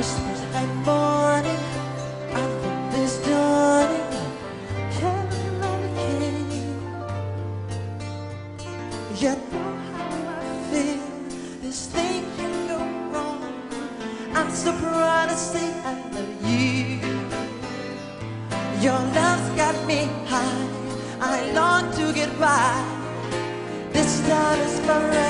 Christmas morning I've this dawning Heaven on the king You know how I feel This thing can go wrong. I'm so proud to say I love you. Your love's got me high I long to get by. This time is forever.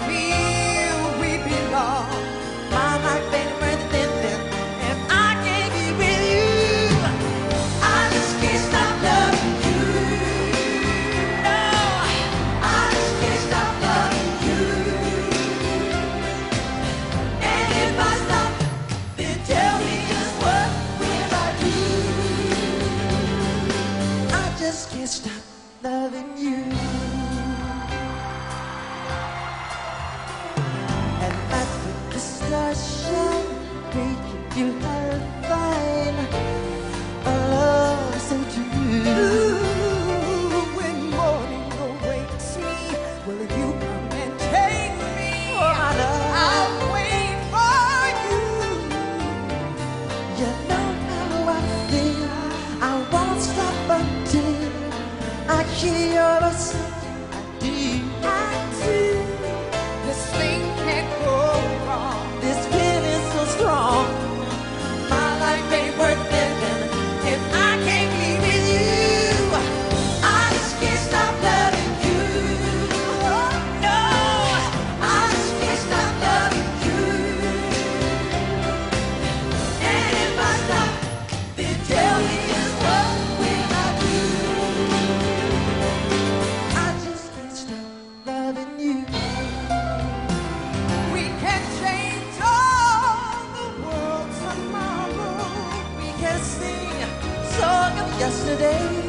just can't stop loving you. And my fingers start shining, making you happy. que yesterday.